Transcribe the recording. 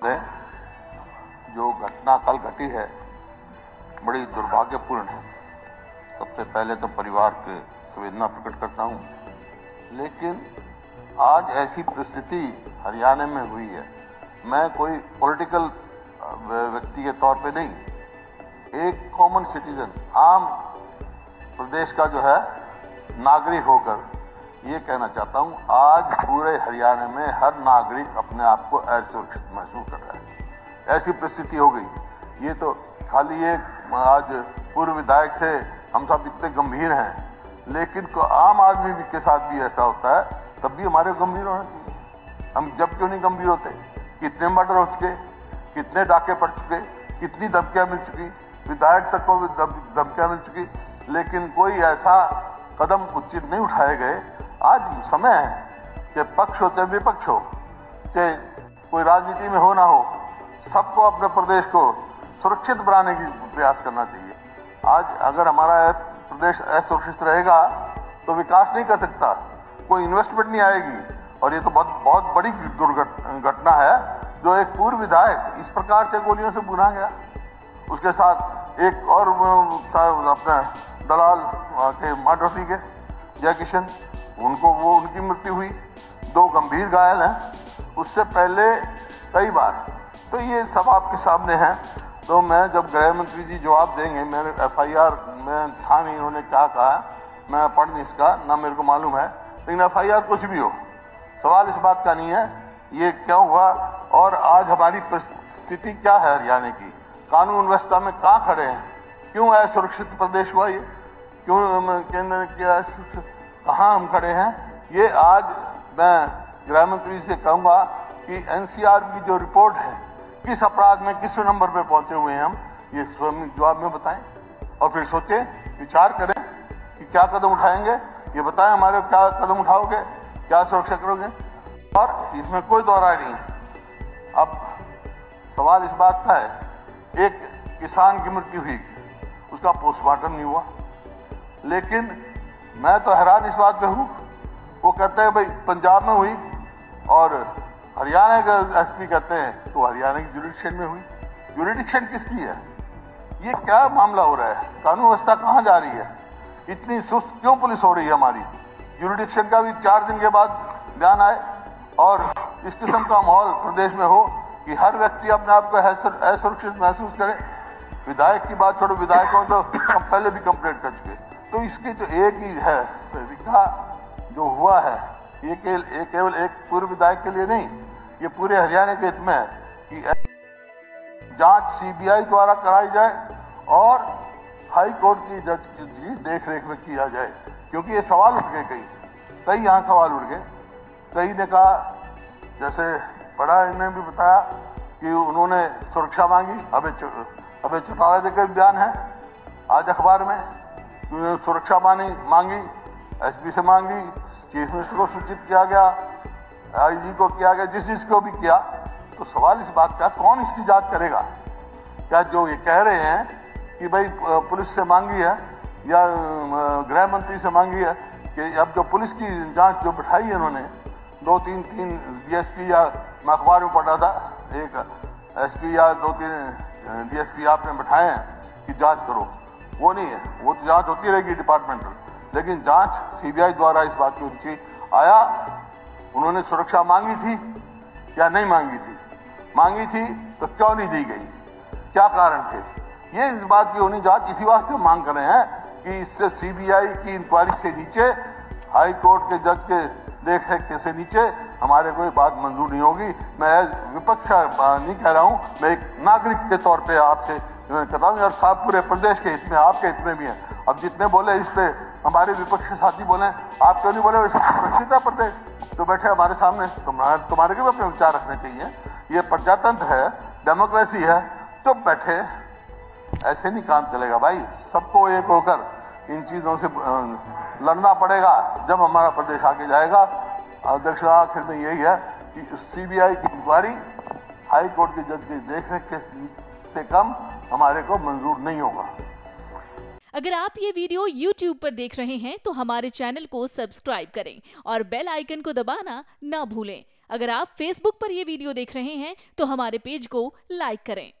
जो घटना कल घटी है, बड़ी दुर्भाग्यपूर्ण है। सबसे पहले तो परिवार के संवेदना प्रकट करता हूँ, लेकिन आज ऐसी परिस्थिति हरियाणा में हुई है। मैं कोई पॉलिटिकल व्यक्ति के तौर पे नहीं, एक कॉमन सिटीजन आम प्रदेश का जो है, नागरिक होकर ये कहना चाहता हूँ, आज पूरे हरियाणा में हर नागरिक अपने आप को असुरक्षित महसूस कर रहा है। ऐसी परिस्थिति हो गई। ये तो खाली एक, आज पूर्व विधायक थे, हम सब इतने गंभीर हैं। लेकिन को आम आदमी के साथ भी ऐसा होता है, तब भी हमारे गंभीर होना चाहिए। हम जब क्यों नहीं गंभीर होते? कितने मर्डर हो चुके, कितने डाके पड़ चुके, कितनी धमकियाँ मिल चुकी। विधायक तक को भी धमकियाँ मिल चुकी, लेकिन कोई ऐसा कदम उचित नहीं उठाए गए आज समय है कि पक्ष हो चाहे विपक्ष हो, चाहे कोई राजनीति में हो ना हो, सबको अपने प्रदेश को सुरक्षित बनाने की प्रयास करना चाहिए। आज अगर हमारा प्रदेश असुरक्षित रहेगा तो विकास नहीं कर सकता, कोई इन्वेस्टमेंट नहीं आएगी। और ये तो बहुत बहुत बड़ी दुर्घटना है, जो एक पूर्व विधायक इस प्रकार से गोलियों से बुना गया। उसके साथ एक और अपने दलाल के, माडोटी के जय किशन उनको वो उनकी मृत्यु हुई। दो गंभीर घायल हैं। उससे पहले कई बार। तो ये सब आपके सामने हैं। तो मैं जब गृह मंत्री जी जवाब देंगे मैंने एफआईआर में था नहीं, उन्होंने क्या कहा? मैं पढ़ नहीं इसका ना मेरे को मालूम है। लेकिन एफआईआर कुछ भी हो, सवाल इस बात का नहीं है। ये क्यों हुआ? और आज हमारी स्थिति क्या है हरियाणा की? कानून व्यवस्था में कहाँ खड़े हैं? क्यों असुरक्षित प्रदेश हुआ ये? क्यों केंद्र क्या कहाँ हम खड़े हैं? ये आज मैं गृह मंत्री से कहूँगा कि एनसीआर की जो रिपोर्ट है, किस अपराध में किस नंबर पे पहुँचे हुए हैं हम, ये स्वयं जवाब में बताएँ और फिर सोचें, विचार करें कि क्या कदम उठाएँगे। ये बताएँ हमारे क्या कदम उठाओगे, क्या सुरक्षा करोगे। और इसमें कोई दोहरा नहीं अब सवाल इस बात का है, एक किसान की मृत्यु हुई, उसका पोस्टमार्टम नहीं हुआ। लेकिन मैं तो हैरान इस बात पे हूँ। वो कहते हैं, भाई, पंजाब में हुई और हरियाणा का एसपी कहते हैं तो हरियाणा की जुडिक्शन में हुई। जुडिक्शन किसकी है? ये क्या मामला हो रहा है? कानून व्यवस्था कहाँ जा रही है? इतनी सुस्त क्यों पुलिस हो रही है हमारी? जुडिक्शन का भी चार दिन के बाद बयान आए और इस किस्म का माहौल प्रदेश में हो कि हर व्यक्ति अपने आप को असुरक्षित महसूस करे। विधायक की बात छोड़ो, विधायकों तो हम पहले भी कंप्लेंट कर चुके तो इसकी जो एक ही है तरीका जो हुआ है। ये केवल एक पूर्व विधायक के लिए नहीं, ये पूरे हरियाणा के हित में है कि जाँच सीबीआई द्वारा कराई जाए और हाई कोर्ट की जज की देख रेख में किया जाए, क्योंकि ये सवाल उठ गए कई। कई यहाँ सवाल उठ गए। कई ने कहा, जैसे पढ़ा इन्होंने भी बताया कि उन्होंने सुरक्षा मांगी। अबे अबे चौटाला देकर बयान है। आज अखबार में सुरक्षा मानी, मांगी एसपी से मांगी चीफ मिनिस्टर को सूचित किया गया आईजी को किया गया, जिस जिस को भी किया तो सवाल इस बात का कौन इसकी जाँच करेगा? क्या जो ये कह रहे हैं कि भाई पुलिस से मांगी है, या गृह मंत्री से मांगी है, कि अब जो पुलिस की जाँच जो बिठाई है उन्होंने दो तीन तीन डीएसपी या मैं अखबार में पढ़ा था, एक एसपी या दो तीन डीएसपी आपने बिठाए हैं कि जाँच करो। वो नहीं है। वो तो जाँच होती रहेगी डिपार्टमेंटल लेकिन जाँच सीबीआई द्वारा इस बात की उनकी आया। उन्होंने सुरक्षा मांगी थी या नहीं मांगी थी? मांगी थी तो क्यों नहीं दी गई? क्या कारण थे? ये इस बात की होनी जाँच इसी वास्ते मांग कर रहे हैं कि इससे सीबीआई की इंक्वायरी से नीचे हाई कोर्ट के जज के देख रेख से नीचे हमारे कोई बात मंजूर नहीं होगी। मैं विपक्ष नहीं कह रहा हूँ। मैं एक नागरिक के तौर पे आपसे हूँ और साहब पूरे प्रदेश के हित में, आपके हित में भी है। अब जितने बोले इस पे, हमारे विपक्ष साथी बोले, आप क्यों नहीं बोले? वैसे सुरक्षित है प्रदेश। जो बैठे हमारे सामने, तुम्हारे तुम्हारे को भी अपने विचार रखने चाहिए। ये प्रजातंत्र है, डेमोक्रेसी है। चुप बैठे, ऐसे नहीं काम चलेगा भाई। सबको एक होकर इन चीज़ों से लड़ना पड़ेगा। जब हमारा प्रदेश आगे जाएगा, अध्यक्ष आखिर में यही है कि सीबीआई की इंक्वायरी हाई कोर्ट के जज की देखरेख के से कम हमारे को मंजूर नहीं होगा। अगर आप ये वीडियो YouTube पर देख रहे हैं तो हमारे चैनल को सब्सक्राइब करें और बेल आइकन को दबाना ना भूलें। अगर आप Facebook पर यह वीडियो देख रहे हैं तो हमारे पेज को लाइक करें।